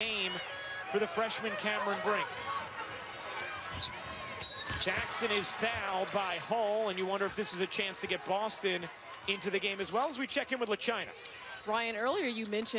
game for the freshman Cameron Brink. Jackson is fouled by Hull, and you wonder if this is a chance to get Boston into the game as well as we check in with LaChina. Ryan, earlier you mentioned